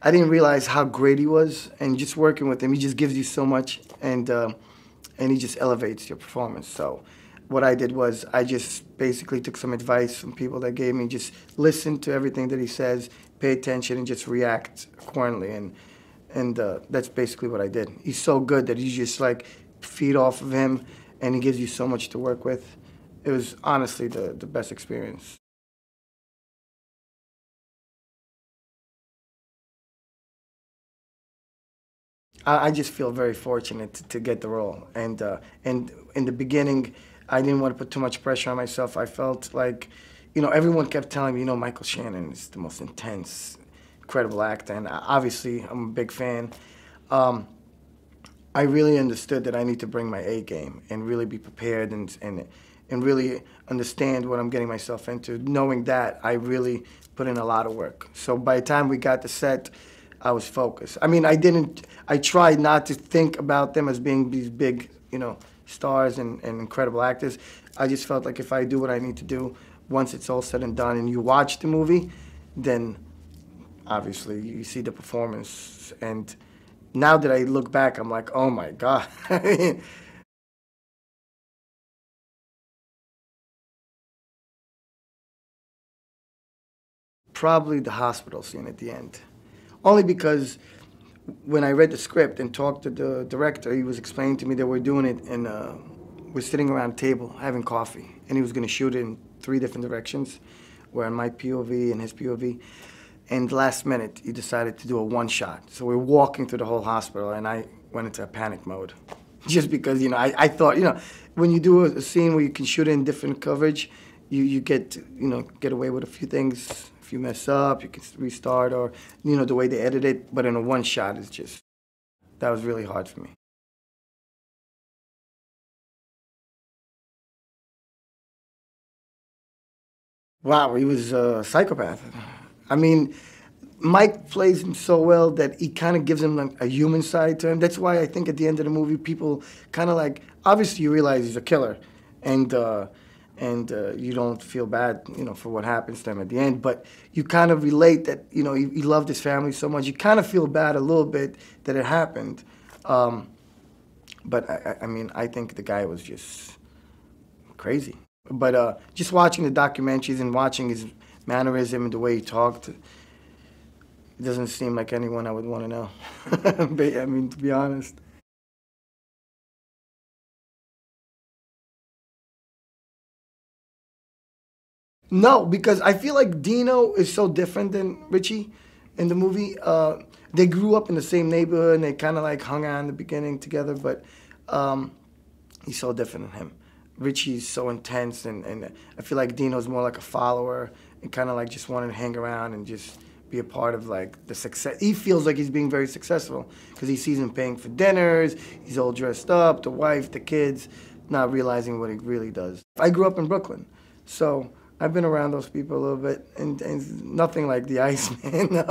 I didn't realize how great he was, and just working with him, he just gives you so much, and uh, and he just elevates your performance. So, what I did was I just basically took some advice from people that gave me just listen to everything that he says, pay attention, and just react accordingly, and and uh, that's basically what I did. He's so good that you just like feed off of him, and he gives you so much to work with. It was honestly the, the best experience. I, I just feel very fortunate to, to get the role. And, uh, and in the beginning, I didn't want to put too much pressure on myself. I felt like, you know, everyone kept telling me, you know, Michael Shannon is the most intense, incredible actor. And obviously, I'm a big fan. Um, I really understood that I need to bring my A game and really be prepared and, and, and really understand what I'm getting myself into. Knowing that, I really put in a lot of work. So by the time we got the set, I was focused. I mean, I didn't, I tried not to think about them as being these big, you know, stars and, and incredible actors. I just felt like if I do what I need to do, once it's all said and done and you watch the movie, then obviously you see the performance. And now that I look back, I'm like, oh my God. Probably the hospital scene at the end. Only because when I read the script and talked to the director, he was explaining to me that we're doing it and uh, we're sitting around a table having coffee, and he was going to shoot it in three different directions, where in my POV and his POV. And last minute, he decided to do a one shot. So we're walking through the whole hospital, and I went into a panic mode. Just because, you know, I, I thought, you know, when you do a, a scene where you can shoot in different coverage, you, you get, you know, get away with a few things if you mess up, you can restart, or you know the way they edit it. But in a one shot, it's just that was really hard for me. Wow, he was a psychopath. I mean, Mike plays him so well that he kind of gives him like a human side to him. That's why I think at the end of the movie, people kind of like obviously you realize he's a killer, and. Uh, and uh, you don't feel bad, you know, for what happens to him at the end. But you kind of relate that, you know, he, he loved his family so much. You kind of feel bad a little bit that it happened. Um, but I, I, mean, I think the guy was just crazy. But uh, just watching the documentaries and watching his mannerism and the way he talked, it doesn't seem like anyone I would want to know. I mean, to be honest. No, because I feel like Dino is so different than Richie in the movie. Uh, they grew up in the same neighborhood and they kind of like hung out in the beginning together, but um, he's so different than him. Richie's so intense, and, and I feel like Dino's more like a follower and kind of like just wanted to hang around and just be a part of like the success. He feels like he's being very successful because he sees him paying for dinners, he's all dressed up, the wife, the kids, not realizing what he really does. I grew up in Brooklyn, so I've been around those people a little bit, and, and nothing like the Iceman.